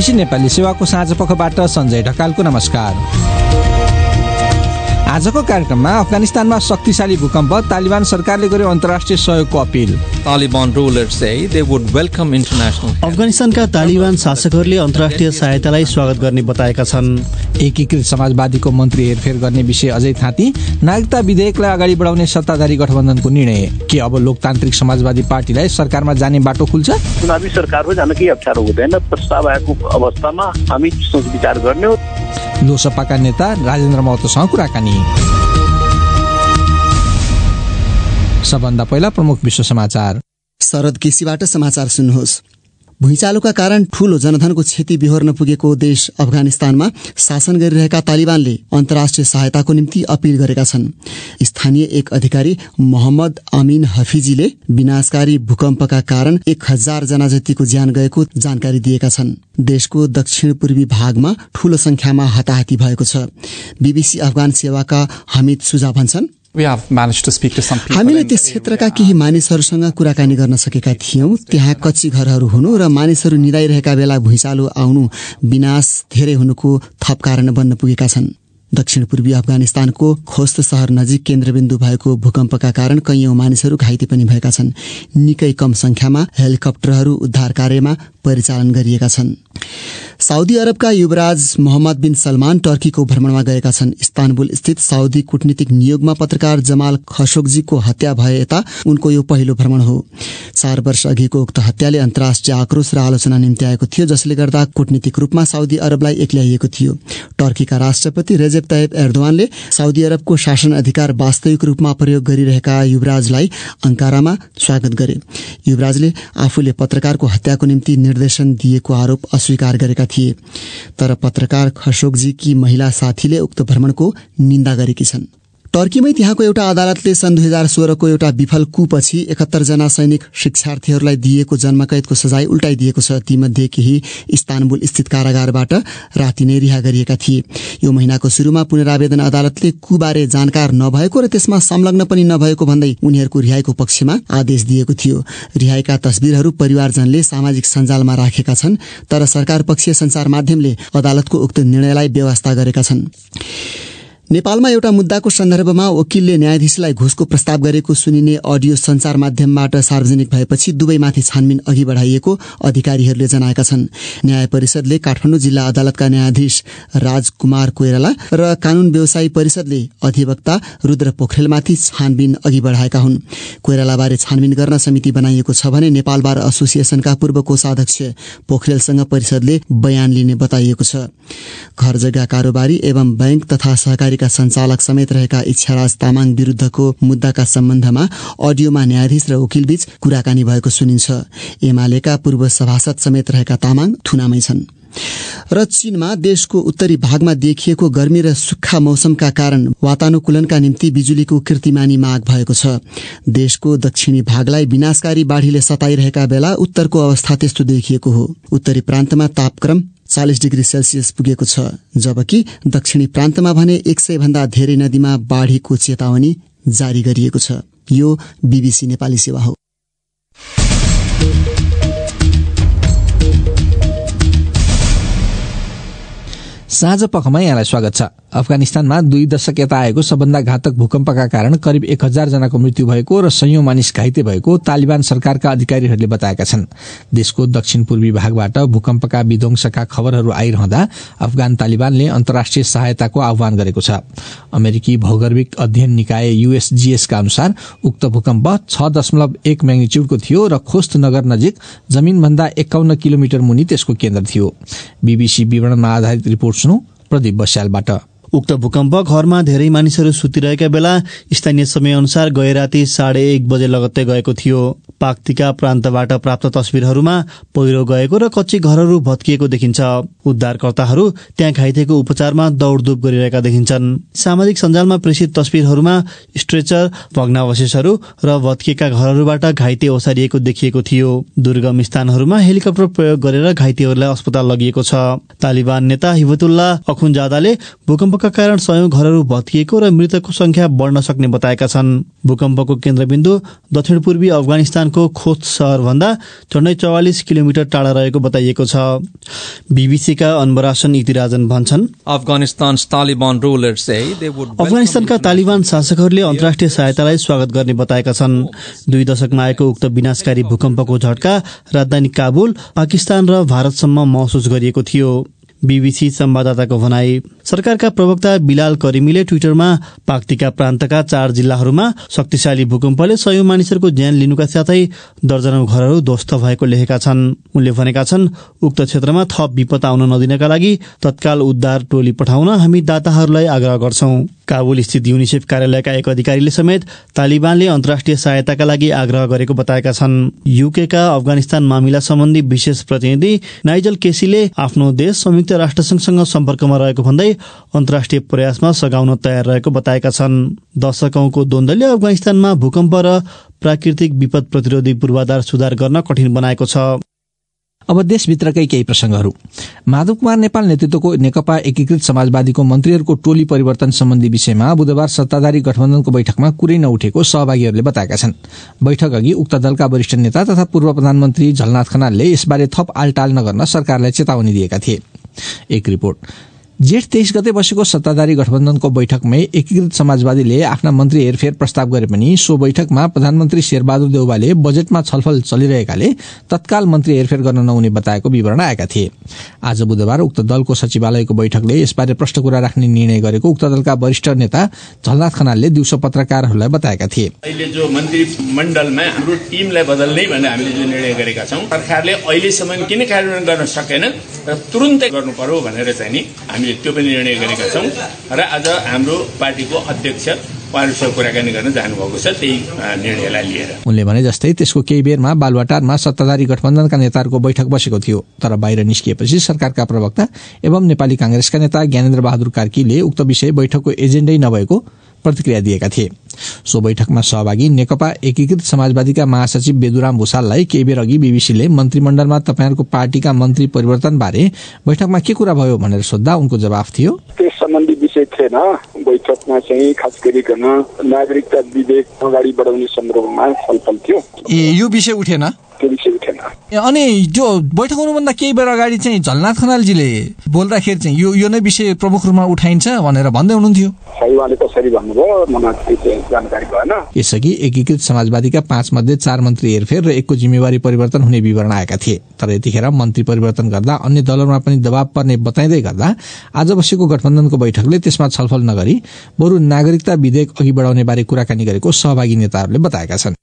BBC Nepali सेवाको साँझ पखबाट सञ्जय ढकालको नमस्कार। आजको कार्यक्रममा अफगानिस्तानमा शक्तिशाली भूकम्प तालिबान सरकारले गर्यो अन्तर्राष्ट्रिय सहयोगको appeal. Taliban they would welcome international अफगानिस्तानका तालिबान शासकहरूले अन्तर्राष्ट्रिय सहायतालाई स्वागत गर्ने बताएका छन्। एकीकृत समाजवादीको मन्त्री हेरफेर गर्ने विषय अझै थाँती। नागरिकता विधेयकलाई अगाडि बढाउने सत्ताधारी गठबन्धनको निर्णय। के अब लोकतान्त्रिक समाजवादी पार्टीलाई सरकारमा जाने बाटो खुल्छ? चुनावी सरकारमा जान केही अप्ठ्यारो हुँदैन। प्रस्ताव आएको अवस्थामा हामी सोच विचार गर्ने हो। लोसपाका नेता राजेन्द्र महतोसँग कुराकानी। सबभन्दा पहिला प्रमुख विश्व समाचार। शरद केसीबाट समाचार सुन्नुहोस्। भुइँचालोका कारण ठूलो जनधनको क्षति बिहोर्न पुगेको देश अफगानिस्तानमा शासन गरिरहेका तालिबानले अन्तर्राष्ट्रिय सहायताको निम्ति अपील गरेका छन्। स्थानीय एक अधिकारी मोहम्मद अमिन हफिजीले विनाशकारी भूकम्पका कारण एक हजार जना जतिको ज्यान गएको जानकारी दिएका छन्। देशको दक्षिण पूर्वी भागमा ठूलो संख्यामा हताहती भएको छ। बीबीसी अफगान सेवाका हमिद सुझा भन्छन् हामीले त्यस क्षेत्रका केही मानिसहरूसँग कुराकानी गर्न सकेका थियौँ। त्यहाँ कच्ची घरहरू हुनु र मानिसहरू निदाइरहेका बेला भुइँचालो आउनु विनाश धेरै हुनुको थप कारण बन्न पुगेका छन्। दक्षिण पूर्वी अफगानिस्तानको खोस्त सहर नजिक केन्द्रबिन्दु भएको भूकम्पका कारण कैयौं मानिसहरू घाइते पनि भएका छन्। निकै कम संख्यामा हेलिकप्टरहरू उद्धार कार्यमा परिचालन गरिएका छन्। साउदी अरबका युवराज मोहम्मद बिन सलमान टर्कीको भ्रमणमा गएका छन्। इस्तानबुल स्थित साउदी कूटनीतिक नियोगमा पत्रकार जमाल खशोगजीको हत्या भए यता उनको यो पहिलो भ्रमण हो। चार वर्ष अघिको उक्त हत्याले अन्तर्राष्ट्रिय आक्रोश र आलोचना निम्ति आएको थियो जसले गर्दा कूटनीतिक रूपमा साउदी अरबलाई एक्ल्याइएको थियो। टर्कीका राष्ट्रपति रेजेप तयब एर्दोवानले साउदी अरबको शासन अधिकार वास्तविक रूपमा प्रयोग गरिरहेका युवराजलाई अंकारामा स्वागत गरे। युवराजले आफूले पत्रकारको हत्याको निम्ति निर्देशन दिएको आरोप अस्वीकार गरेका थिए। तर पत्रकार खशोगजीकी महिला साथीले उक्त भ्रमणको निन्दा गरेकी छन्। टर्कीमै त्यहाँको एउटा अदालतले सन् दुई हजार सोह्रको एउटा विफल कुपछि एकात्तर जना सैनिक शिक्षार्थीहरूलाई दिएको जन्मकैदको सजाय उल्टाइदिएको छ। तीमध्ये केही इस्तानबुल स्थित कारागारबाट राति नै रिहा गरिएका थिए। यो महिनाको शुरूमा पुनरावेदन अदालतले कुबारे जानकार नभएको र त्यसमा संलग्न पनि नभएको भन्दै उनीहरूको रिहाईको पक्षमा आदेश दिएको थियो। रिहाईका तस्बिरहरू परिवारजनले सामाजिक सञ्जालमा राखेका छन् तर सरकार पक्षीय संचार माध्यमले अदालतको उक्त निर्णयलाई व्यवस्था गरेका छन्। नेपालमा एउटा मुद्दाको सन्दर्भमा वकिलले न्यायाधीशलाई घुसको प्रस्ताव गरेको सुनिने अडियो संचार माध्यमबाट सार्वजनिक भएपछि दुवैमाथि छानबिन अघि बढाइएको अधिकारीहरूले जनाएका छन्। न्याय परिषदले काठमाडौँ जिल्ला अदालतका न्यायाधीश राजकुमार कोइराला र कानून व्यवसायी परिषदले अधिवक्ता रुद्र पोखरेलमाथि छानबिन अघि बढाएका हुन्। कोइरालाबारे छानबिन गर्न समिति बनाइएको छ भने नेपाल बार एसोसिएसनका पूर्व कोषाध्यक्ष पोखरेलसँग परिषदले बयान लिने बताइएको छ। घर जग्गा कारोबारी एवं बैंक तथा सहकारीका सञ्चालक समेत रहेका इच्छाराज तामाङ विरुद्धको मुद्दाका सम्बन्धमा अडियोमा न्यायाधीश र वकिलबीच कुराकानी भएको सुनिन्छ। एमालेका पूर्व सभासद समेत रहेका तामाङ थुनामै छन्। र चीनमा देशको उत्तरी भागमा देखिएको गर्मी र सुक्खा मौसमका कारण वातानुकूलनका निम्ति बिजुलीको कीर्तिमानी माग भएको छ। देशको दक्षिणी भागलाई विनाशकारी बाढ़ीले सताइरहेका बेला उत्तरको अवस्था त्यस्तो देखिएको हो। उत्तरी प्रान्तमा तापक्रम चालिस डिग्री सेल्सियस पुगेको छ जबकि दक्षिणी प्रान्तमा भने एक सय भन्दा धेरै नदीमा बाढ़ीको चेतावनी जारी गरिएको छ। यो बीबीसी नेपाली सेवा हो। साँझ पखमा यहाँलाई स्वागत छ। अफगानिस्तानमा दुई दशक यता आएको सबभन्दा घातक भूकम्पका कारण करिब एक हजार जनाको मृत्यु भएको र सयौं मानिस घाइते भएको तालिबान सरकारका अधिकारीहरूले बताएका छन्। देशको दक्षिण पूर्वी भागबाट भूकम्पका विध्वंसका खबरहरू आइरहँदा अफगान तालिबानले अन्तर्राष्ट्रिय सहायताको आह्वान गरेको छ। अमेरिकी भौगर्भिक अध्ययन निकाय यूएसजीएसका अनुसार उक्त भूकम्प छ दशमलव एक म्याग्निच्युडको थियो र खोस्त नगर नजिक जमीनभन्दा एकाउन्न किलोमिटर मुनि त्यसको केन्द्र थियो। बीबीसी विवरणमा आधारित रिपोर्ट प्रदीप बस्यालबाट उक्त भूकम्प घरमा धेरै मानिसहरू सुतिरहेका बेला स्थानीय समय अनुसार गए राति साढे एक बजे लगत्तै गएको थियो। पाक्तिका प्रान्तबाट प्राप्त तस्विरहरूमा पहिरो गएको र कच्ची घरहरू भत्किएको देखिन्छ। उद्धारकर्ताहरू त्यहाँ घाइतेको उपचारमा दौडधुप गरिरहेका देखिन्छन्। सामाजिक सञ्जालमा प्रेषित तस्विरहरूमा स्ट्रेचर भग्नावशेषहरू र भत्किएका घरहरूबाट घाइते ओसारिएको देखिएको थियो। दुर्गम स्थानहरूमा हेलिकप्टर प्रयोग गरेर घाइतेहरूलाई अस्पताल लगिएको छ। तालिबान नेता हिबतुल्ला अखुनजादाले भूकम्प भूकम्पका कारण सयौं घरहरू भत्किएको र मृतकको संख्या बढ्न सक्ने बताएका छन्। भूकम्पको केन्द्रबिन्दु दक्षिण पूर्वी अफगानिस्तानको खोत सहरभन्दा झण्डै चौवालिस किलोमिटर टाढा रहेको बताइएको छ। बीबीसीका अनबरासन इतिराजन भन्छन् अफगानिस्तानका तालिबान शासकहरूले अन्तर्राष्ट्रिय सहायतालाई स्वागत गर्ने बताएका छन्। दुई दशकमा आएको उक्त विनाशकारी भूकम्पको झट्का राजधानी काबुल पाकिस्तान र भारतसम्म महसुस गरिएको थियो। बीबीसी संवाददाताको भनाई सरकारका प्रवक्ता बिलाल करिमीले ट्विटरमा पाक्तिका प्रान्तका चार जिल्लाहरूमा शक्तिशाली भूकम्पले सयौं मानिसहरूको ज्यान लिनुका साथै दर्जनौ घरहरू ध्वस्त भएको लेखेका छन्। उनले भनेका छन् उक्त क्षेत्रमा थप विपद आउन नदिनका लागि तत्काल उद्धार टोली पठाउन हामी दाताहरूलाई आग्रह गर्छौं। काबुल स्थित युनिसेफ कार्यालयका एक अधिकारीले समेत तालिबानले अन्तर्राष्ट्रिय सहायताका लागि आग्रह गरेको बताएका छन्। युकेका अफगानिस्तान मामिला सम्बन्धी विशेष प्रतिनिधि नाइजल केसीले आफ्नो देश संयुक्त राष्ट्रसंघसँग सम्पर्कमा रहेको भन्दै अन्तर्राष्ट्रिय प्रयासमा सघाउन तयार रहेको बताएका छन्। दशकौंको द्वन्दले अफगानिस्तानमा भूकम्प र प्राकृतिक विपद प्रतिरोधी पूर्वाधार सुधार गर्न कठिन बनाएको छ। अब देशभित्रकै केही प्रसंगहरू। माधव कुमार नेपाल नेतृत्वको नेकपा एकीकृत समाजवादीको मन्त्रीहरूको टोली परिवर्तन सम्बन्धी विषयमा बुधबार सत्ताधारी गठबन्धनको बैठकमा कुरै नउठेको सहभागीहरूले बताएका छन्। बैठक अघि उक्त दलका वरिष्ठ नेता तथा पूर्व प्रधानमन्त्री झलनाथ खनालले यसबारे थप आलटाल नगर्न सरकारलाई चेतावनी दिएका थिए। एक रिपोर्ट। जेठ तेइस गते बसेको सत्ताधारी गठबन्धनको बैठकमै एकीकृत समाजवादीले आफ्ना मन्त्री हेरफेर प्रस्ताव गरे पनि सो बैठकमा प्रधानमन्त्री शेरबहादुर देउवाले बजेटमा छलफल चलिरहेकाले तत्काल मन्त्री हेरफेर गर्न नहुने बताएको विवरण आएका थिए। आज बुधबार उक्त दलको सचिवालयको बैठकले यसबारे प्रश्न कुरा राख्ने निर्णय गरेको उक्त दलका वरिष्ठ नेता झलनाथ खनालले दिउँसो पत्रकारहरूलाई बताएका थिए। अहिले जो मन्त्री मण्डलमा हाम्रो टिमलाई बदल्ने भनेर हामीले जो निर्णय गरेका छौँ सरकारले अहिलेसम्म किन कार्यान्वयन गर्न सकेन र तुरुन्तै गर्नु पर्यो भनेर चाहिँ नि हामीले त्यो पनि निर्णय गरेका छौँ र आज हाम्रो पार्टीको अध्यक्ष उहाँहरूसँग कुराकानी गर्न जानुभएको छ त्यही निर्णयलाई लिएर। उनले भने जस्तै त्यसको केही बेरमा बालुवाटारमा सत्ताधारी गठबन्धनका नेताहरूको बैठक बसेको थियो तर बाहिर निस्किएपछि सरकारका प्रवक्ता एवं नेपाली कांग्रेसका नेता ज्ञानेन्द्र बहादुर कार्कीले उक्त विषय बैठकको एजेन्डै नभएको प्रतिक्रिया दिएका थिए। सो बैठकमा सहभागी नेकपा एकीकृत समाजवादीका महासचिव बेदुराम भूषाललाई केही बेर अघि बीबीसीले मन्त्रीमण्डलमा तपाईँहरूको पार्टीका मन्त्री परिवर्तन बारे बैठकमा के कुरा भयो भनेर सोद्धा उनको जवाफ थियो। त्यस सम्बन्धी विषय थिएन। बैठकमा चाहिँ खास गरिकन नागरिकता विधेयक अगाडि बढाउने सन्दर्भमा छलफल थियो। ए यो विषय उठेन? त्यो विषय उठेन अनि त्यो बैठक हुनुभन्दा केही बेर अगाडि चाहिँ झलनाथ खनालजीले बोल्दाखेरि चाहिँ यो यो नै विषय प्रमुख रूपमा उठाइन्छ भनेर भन्दै हुनुहुन्थ्यो। यसअघि एकीकृत समाजवादीका पाँच मध्ये चार मन्त्री हेरफेर र एकको जिम्मेवारी परिवर्तन हुने विवरण आएका थिए। तर यतिखेर मन्त्री परिवर्तन गर्दा अन्य दलहरूमा पनि दबाव पर्ने बताइँदै गर्दा आज बसेको गठबन्धनको बैठकले त्यसमा छलफल नगरी बरु नागरिकता विधेयक अघि बढाउने बारे कुराकानी गरेको सहभागी नेताहरूले बताएका छन्।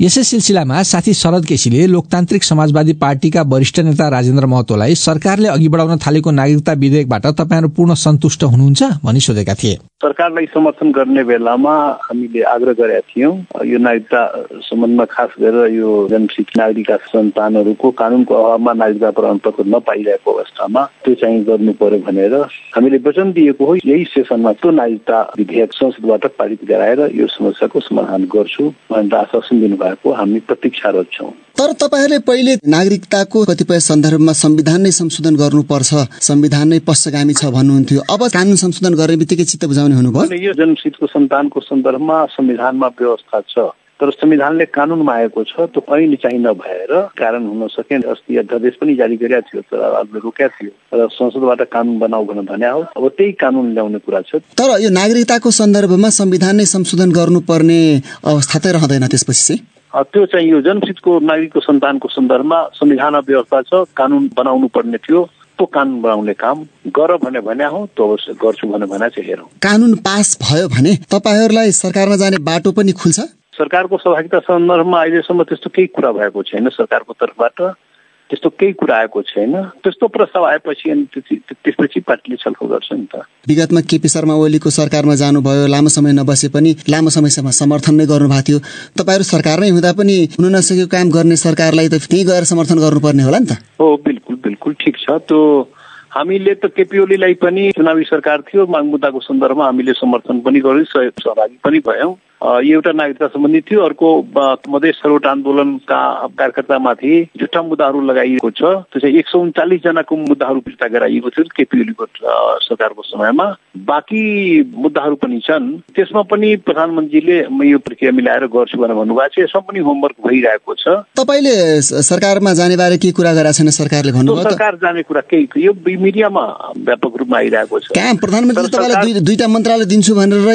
यसै सिलसिलामा साथी शरद केसीले लोकतान्त्रिक समाजवादी पार्टीका वरिष्ठ नेता राजेन्द्र महतोलाई सरकारले अघि बढाउन थालेको नागरिकता विधेयकबाट तपाईँहरू पूर्ण सन्तुष्ट हुनुहुन्छ भनी सोधेका थिए। सरकारलाई समर्थन गर्ने बेलामा हामीले आग्रह गरेका थियौँ यो नागरिकता सम्बन्धमा खास गरेर यो जनशिक्षित नागरिकका सन्तानहरूको कानुनको अभावमा नागरिकता प्रमाणपत्र नपाइरहेको अवस्थामा त्यो चाहिँ गर्नु पर्यो भनेर हामीले वचन दिएको हो। यही सेसनमा त्यो नागरिकता विधेयक संसदबाट पारित गराएर यो समस्याको समाधान गर्छु भनेर आश्वासन दिनुभएको हामी प्रतीक्षारत छौँ। तर तपाईँहरूले पहिले नागरिकताको कतिपय सन्दर्भमा संविधान नै संशोधन गर्नुपर्छ संविधान नै पश्चगामी छ भन्नुहुन्थ्यो। अब कानून संशोधन गर्ने बित्तिकै चित्त बुझाउने हुनुभयो। यो जनशिक्षको सन्तानको सन्दर्भमा संविधानमा व्यवस्था छ तर संविधानले कानुनमा आएको छ त्यो ऐन चाहिँ नभएर कारण हुन सके अस्ति अध्यादेश पनि जारी गरेका थियो तर अदालतले रोकेका थियो। र संसदबाट कानुन बनाऊ भनेर भन्या हो अब त्यही कानुन ल्याउने कुरा छ। तर यो नागरिकताको सन्दर्भमा संविधान नै संशोधन गर्नुपर्ने अवस्था चाहिँ रहँदैन त्यसपछि चाहिँ। त्यो चाहिँ यो जनशिक्षको नागरिकको सन्तानको सन्दर्भमा संविधानमा व्यवस्था छ कानुन बनाउनु पर्ने थियो त्यो कानुन बनाउने काम गर भने भन्या हो त्यो अवश्य गर्छु भने भन्या चाहिँ हेरौँ। कानून पास भयो भने तपाईँहरूलाई सरकारमा जाने बाटो पनि खुल्छ? सरकारको सहभागिता सन्दर्भमा अहिलेसम्म त्यस्तो केही कुरा भएको छैन सरकारको तर्फबाट। त्यस्तो केही कुरा आएको छैन। त्यस्तो प्रस्ताव आएपछि अनि त्यसपछि पार्टीले छलफल गर्छ नि त। विगतमा केपी शर्मा ओलीको सरकारमा जानुभयो लामो समय नबसे पनि लामो समयसम्म समर्थन नै गर्नुभएको थियो। तपाईँहरू सरकार नै हुँदा पनि हुन नसकेको काम गर्ने सरकारलाई त त्यहीँ गएर समर्थन गर्नुपर्ने होला नि त। हो बिल्कुल बिल्कुल ठिक छ। त्यो हामीले त केपी ओलीलाई पनि चुनावी सरकार थियो। माग मुद्दाको सन्दर्भमा हामीले समर्थन पनि गर्यौँ सहयोग सहभागी पनि भयौँ। यो एउटा नागरिकता सम्बन्धी थियो। अर्को मधेस आन्दोलनका कार्यकर्तामाथि झुट्टा मुद्दाहरू लगाइएको छ। त्यो चाहिँ एक सौ उन्चालिस जनाको मुद्दाहरू फिर्ता गराइएको थियो केपी ओलीको सरकारको समयमा। बाँकी मुद्दाहरू पनि छन्। त्यसमा पनि प्रधानमन्त्रीले यो प्रक्रिया मिलाएर गर्छु भनेर भन्नुभएको छ। यसमा पनि होमवर्क भइरहेको छ। तपाईँले सरकारमा जाने बारे के कुरा गरेका छैन सरकारले भन्नुभयो सरकार जाने कुरा केही यो मिडियामा व्यापक रूपमा आइरहेको छ। कहाँ? प्रधानमन्त्रीले तपाईँलाई दुईटा मन्त्रालय दिन्छु भनेर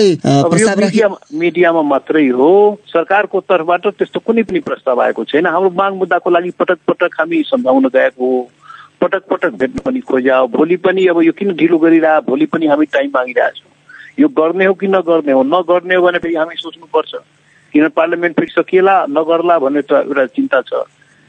मिडियामा मात्रै हो। सरकारको तर्फबाट त्यस्तो कुनै पनि प्रस्ताव आएको छैन। हाम्रो माग मुद्दाको लागि पटक पटक हामी सम्झाउन गएको हो। पटक पटक भेट्न पनि खोज्या भोलि पनि अब यो किन ढिलो गरिरह? भोलि पनि हामी टाइम मागिरहेछौँ यो गर्ने हो कि नगर्ने हो? नगर्ने हो भने फेरि हामी सोच्नुपर्छ। किन पार्लियामेन्ट फेरि सकिएला? नगर्ला भन्ने त एउटा चिन्ता छ।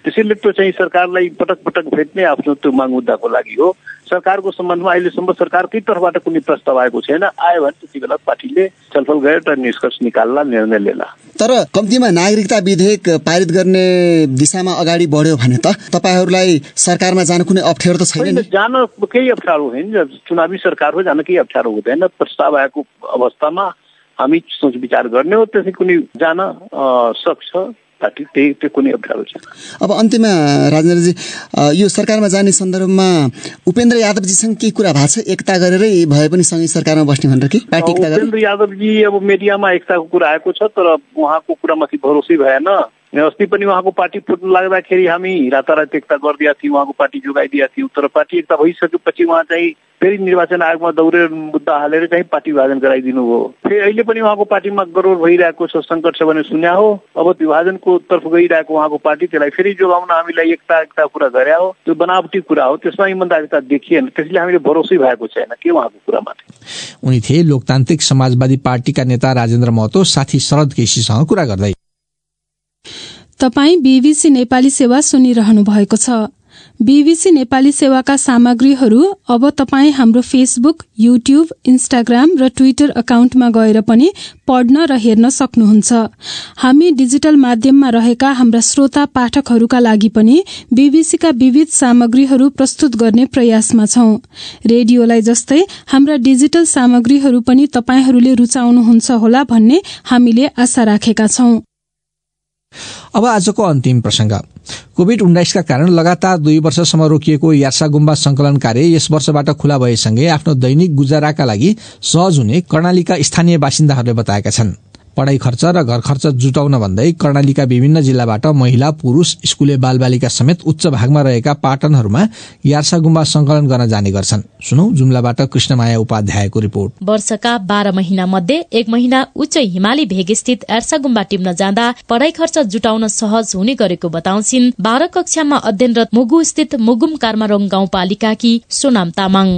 त्यसैले त्यो चाहिँ सरकारलाई पटक पटक भेट्ने आफ्नो त्यो माग मुद्दाको लागि हो। सरकारको सम्बन्धमा अहिलेसम्म सरकारकै तर्फबाट कुनै प्रस्ताव आएको छैन। आयो भने त्यति बेला पार्टीले छलफल गरेर एउटा निष्कर्ष निकाल्ला निर्णय लिएला तर कम्तीमा नागरिकता विधेयक पारित गर्ने दिशामा अगाडि बढ्यो भने त तपाईँहरूलाई सरकारमा जान कुनै अप्ठ्यारो त छैन जान केही अप्ठ्यारो होइन। चुनावी सरकार हो जान केही अप्ठ्यारो हुँदैन। प्रस्ताव आएको अवस्थामा हामी सोच विचार गर्ने हो त्यसै कुनै जान सक्छ। पार्टी त्यही त्यो कुनै अप्ठ्यारो छैन। अब अन्त्यमा राजेन्द्रजी यो सरकारमा जाने सन्दर्भमा उपेन्द्र यादवजीसँग के कुरा भएको छ? एकता गरेरै भए पनि सँगै सरकारमा बस्ने भनेर कि? पार्टी उपेन्द्र यादवजी अब मिडियामा एकताको कुरा आएको छ तर उहाँको कुरामाथि भरोसै भएन। अस्ति पनि उहाँको पार्टी फुट्नु लाग्दाखेरि हामी रातारात एकता गरिदिएका थियौँ उहाँको पार्टी जोगाइदिएका थियौँ। तर पार्टी एकता भइसकेपछि उहाँ चाहिँ फेरि निर्वाचन आयोगमा दौडेर मुद्दा हालेर चाहिँ पार्टी विभाजन गराइदिनु हो। फेरि अहिले पनि उहाँको पार्टीमा गरोड भइरहेको छ सङ्कट छ भने सुन्या हो। अब विभाजनको तर्फ गइरहेको उहाँको पार्टी त्यसलाई फेरि जोगाउन हामीलाई एकता एकता कुरा गरे हो। त्यो बनावटी कुरा हो त्यसमा इमान्दारिता देखिएन। त्यसले हामीले भरोसै भएको छैन। के उहाँको कुरामाथि उनी थिए लोकतान्त्रिक समाजवादी पार्टीका नेता राजेन्द्र महतो साथी शरद केसीसँग कुरा गर्दै तपाई बीबीसी नेपाली सेवा सुनिरहनु भएको छ। बीबीसी नेपाली सेवाका सामग्रीहरू अब तपाईँ हाम्रो फेसबुक युट्युब इन्स्टाग्राम र ट्विटर अकाउन्टमा गएर पनि पढ्न र हेर्न सक्नुहुन्छ। हामी डिजिटल माध्यममा रहेका हाम्रा श्रोता पाठकहरूका लागि पनि बीबीसीका विविध सामग्रीहरू प्रस्तुत गर्ने प्रयासमा छौं। रेडियोलाई जस्तै हाम्रा डिजिटल सामग्रीहरू पनि तपाईँहरूले रुचाउनुहुन्छ होला भन्ने हामीले आशा राखेका छौं। अब आजको अन्तिम प्रसंग। कोविड उन्नाइसका कारण लगातार दुई वर्षसम्म रोकिएको यार्सा गुम्बा संकलन कार्य यस वर्षबाट खुला भएसँगै आफ्नो दैनिक गुजाराका लागि सहज हुने कर्णालीका स्थानीय बासिन्दाहरूले बताएका छन्। पढाइ खर्च र घर खर्च जुटाउन भन्दै कर्णालीका विभिन्न जिल्लाबाट महिला पुरूष स्कुले बालबालिका समेत उच्च भागमा रहेका पाटनहरूमा यार्सा गुम्बा संकलन गर्न जाने गर्छन्। सुनौ जुम्लाबाट कृष्णमाया उपाध्यायको रिपोर्ट। वर्षका बाह्र महिना मध्ये एक महिना उच्च हिमाली भेग स्थित यार्सा गुम्बा टिप्न जाँदा पढाइ खर्च जुटाउन सहज हुने गरेको बताउँछिन्। बाह्र कक्षामा अध्ययनरत मुगु स्थित मुगुम कार्मारङ गाउँपालिकाकी सोनाम तामाङ।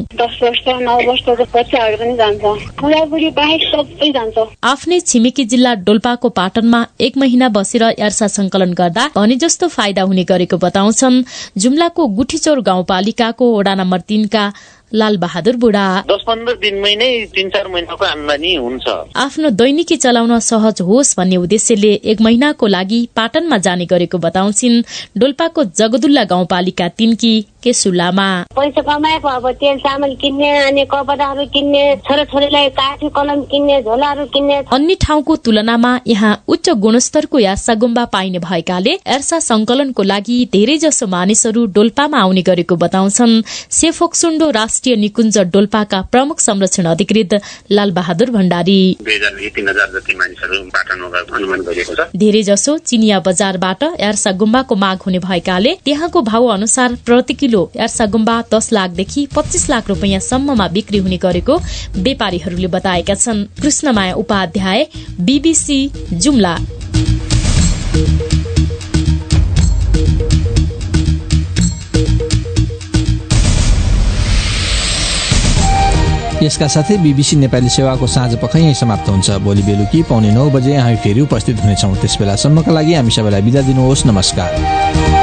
आफ्नै छिमेकी जिल्ला डोल्पाको पाटनमा एक महिना बसेर यार्सा संकलन गर्दा भने जस्तो फाइदा हुने गरेको बताउँछन्। जुम्लाको गुठीचौर गाउँपालिकाको वडा नम्बर तीनका लाल बहादुर बुढा। दस पन्ध्र दिनमै नै तिन चार महिनाको आमदानी हुन्छ। आफ्नो दैनिकी चलाउन सहज होस् भन्ने उद्देश्यले एक महिनाको लागि पाटनमा जाने गरेको बताउँछिन् डोल्पाको जगदुल्ला गाउँपालिका तिनकी केसु लामा। पैसा कमाएको अब तेल चामल किन्ने अनि कपडाहरू किन्ने छोराछोरीलाई काठी कलम किन्ने झोलाहरू किन्ने। अन्य ठाउँको तुलनामा यहाँ उच्च गुणस्तरको यार्सा गुम्बा पाइने भएकाले यार्सा संकलनको लागि धेरै जसो मानिसहरू डोल्पामा आउने गरेको बताउँछन्। सेफोक्सुण्डो राष्ट्रिय निकुञ्ज डोल्पाका प्रमुख संरक्षण अधिकृत लाल बहादुर भण्डारी धेरै जसो चिनिया बजारबाट यार्सा गुम्बाको माग हुने भएकाले त्यहाँको भाउ अनुसार प्रति किलो यार्सा गुम्बा दस लाखदेखि पच्चिस लाख रुपियाँसम्ममा बिक्री हुने गरेको व्यापारीहरूले बताएका छन्। कृष्णमाया उपाध्याय बीबीसी जुम्ला। यसका साथै बीबीसी नेपाली सेवाको साँझ पख यहीँ समाप्त हुन्छ। भोलि बेलुकी पाउने नौ बजे हामी फेरि उपस्थित हुनेछौँ। त्यस बेलासम्मका लागि हामी सबैलाई बिदा दिनुहोस्। नमस्कार।